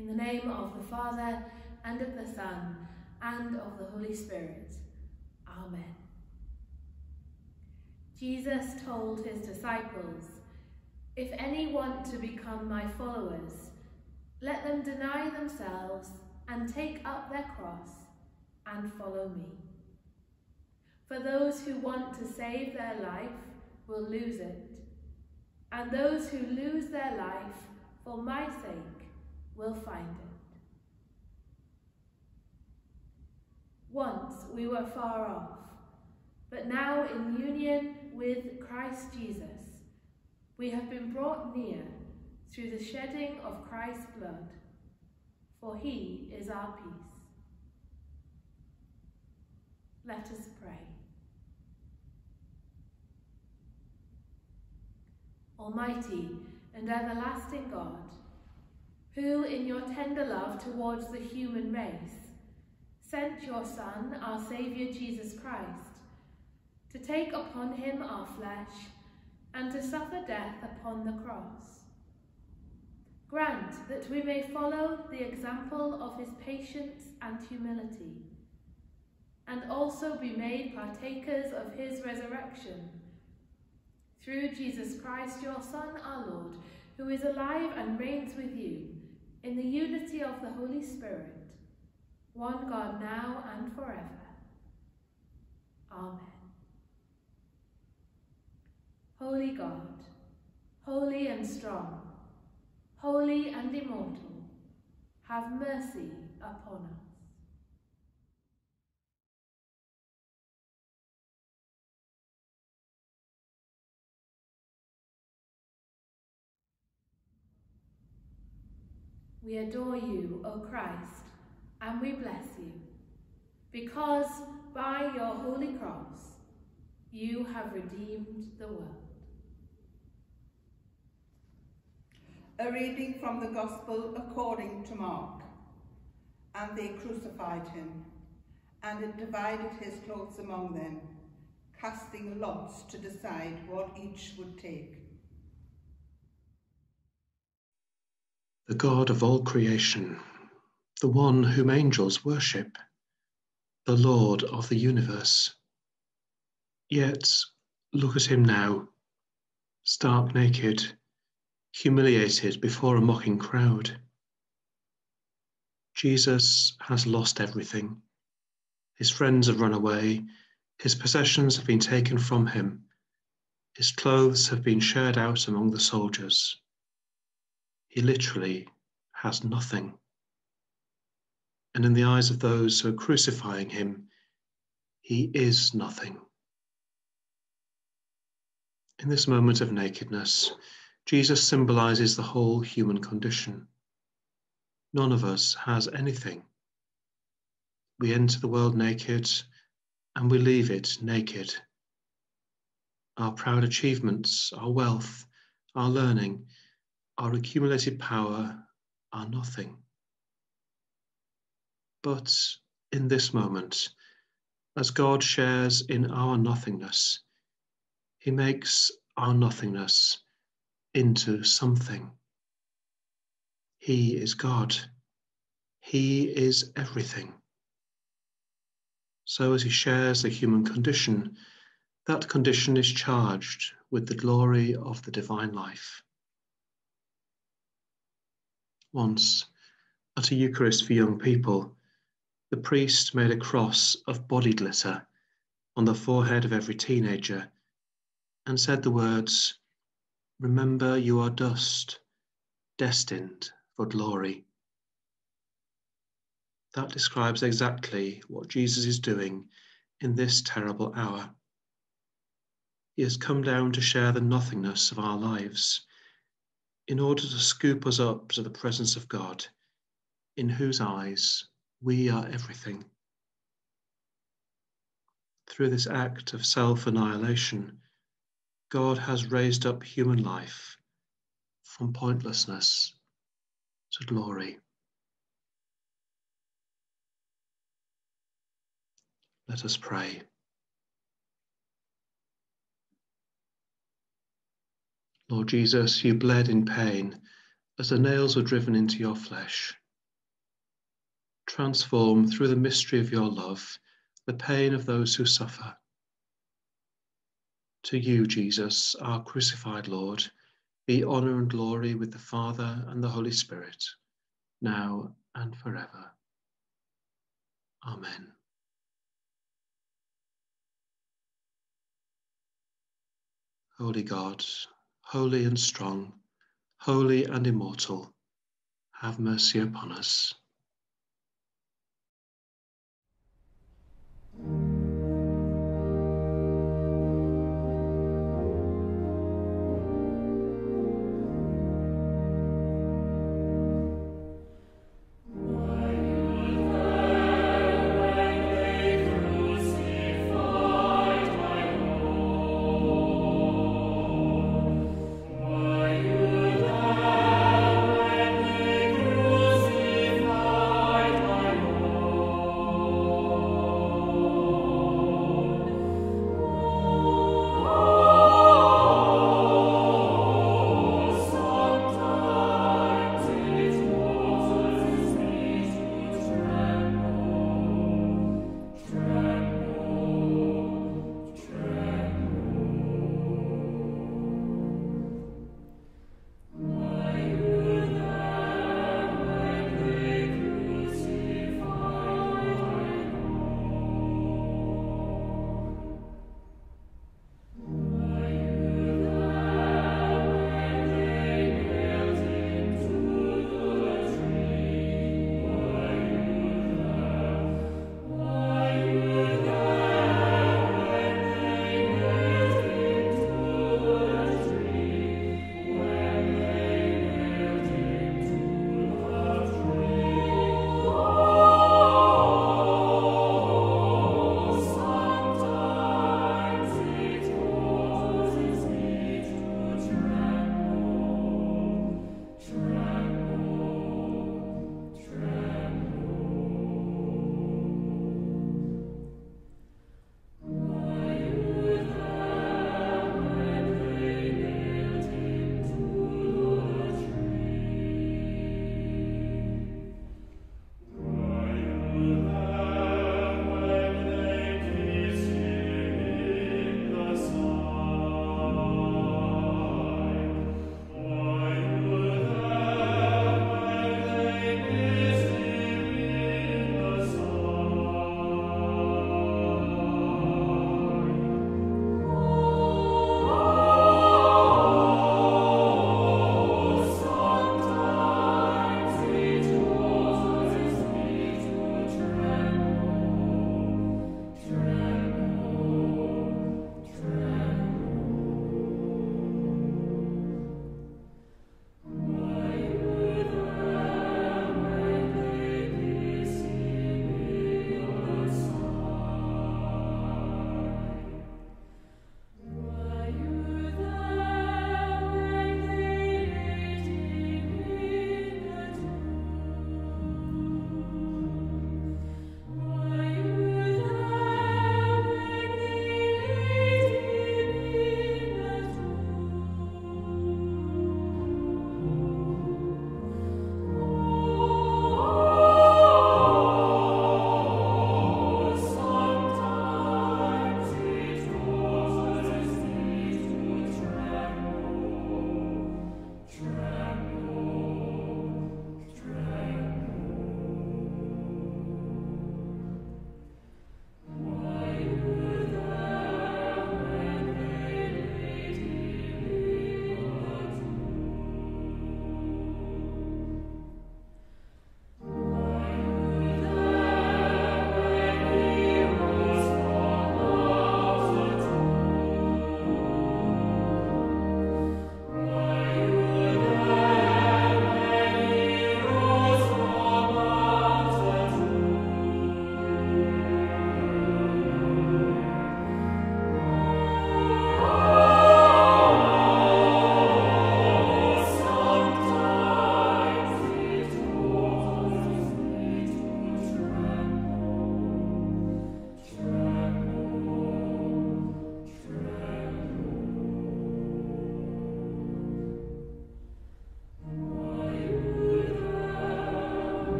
In the name of the Father, and of the Son, and of the Holy Spirit. Amen. Jesus told his disciples, If any want to become my followers, let them deny themselves and take up their cross and follow me. For those who want to save their life will lose it, and those who lose their life for my sake will find it. Once we were far off, but now in union with Christ Jesus, we have been brought near through the shedding of Christ's blood, for he is our peace. Let us pray. Almighty and everlasting God, who in your tender love towards the human race sent your Son, our Saviour Jesus Christ, to take upon him our flesh and to suffer death upon the cross. Grant that we may follow the example of his patience and humility, and also be made partakers of his resurrection. Through Jesus Christ, your Son, our Lord, who is alive and reigns with you, in the unity of the Holy Spirit, one God now and forever. Amen. Holy God, holy and strong, holy and immortal, have mercy upon us. We adore you, O Christ, and we bless you, because by your holy cross you have redeemed the world. A reading from the Gospel according to Mark. And they crucified him, and it divided his clothes among them, casting lots to decide what each would take. The God of all creation, the one whom angels worship, the Lord of the universe. Yet look at him now, stark naked, humiliated before a mocking crowd. Jesus has lost everything. His friends have run away, his possessions have been taken from him, his clothes have been shared out among the soldiers. He literally has nothing. And in the eyes of those who are crucifying him, he is nothing. In this moment of nakedness, Jesus symbolizes the whole human condition. None of us has anything. We enter the world naked and we leave it naked. Our proud achievements, our wealth, our learning, our accumulated power are nothing. But in this moment, as God shares in our nothingness, he makes our nothingness into something. He is God. He is everything. So, as he shares the human condition, that condition is charged with the glory of the divine life. Once, at a Eucharist for young people, the priest made a cross of body glitter on the forehead of every teenager and said the words, Remember you are dust, destined for glory. That describes exactly what Jesus is doing in this terrible hour. He has come down to share the nothingness of our lives in order to scoop us up to the presence of God, in whose eyes we are everything. Through this act of self annihilation, God has raised up human life from pointlessness to glory. Let us pray. Lord Jesus, you bled in pain as the nails were driven into your flesh. transform through the mystery of your love the pain of those who suffer. To you, Jesus, our crucified Lord, be honour and glory with the Father and the Holy Spirit, now and forever. Amen. Holy God, holy and strong, holy and immortal, have mercy upon us.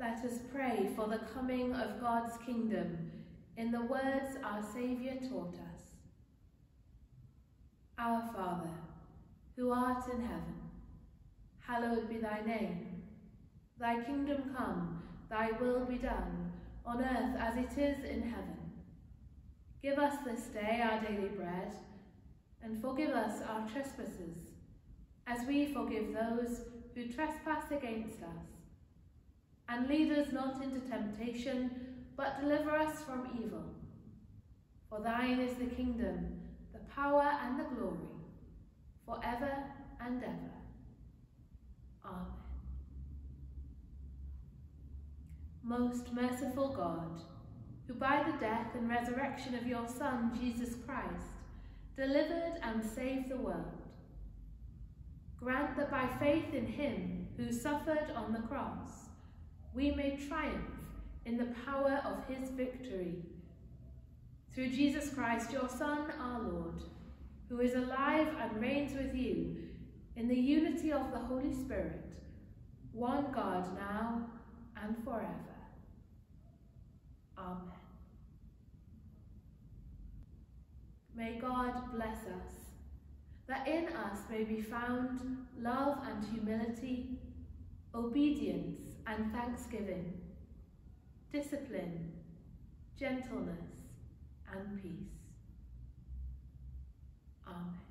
Let us pray for the coming of God's kingdom in the words our Saviour taught us. Our Father, who art in heaven, hallowed be thy name. Thy kingdom come, thy will be done, on earth as it is in heaven. Give us this day our daily bread, and forgive us our trespasses, as we forgive those who trespass against us. And lead us not into temptation, but deliver us from evil. For thine is the kingdom, the power and the glory, for ever and ever. Amen. Most merciful God, who by the death and resurrection of your Son, Jesus Christ, delivered and saved the world, grant that by faith in him who suffered on the cross, we may triumph in the power of his victory. Through Jesus Christ, your Son, our Lord, who is alive and reigns with you in the unity of the Holy Spirit, one God now and forever. Amen. May God bless us, that in us may be found love and humility, obedience and thanksgiving, discipline, gentleness and peace. Amen.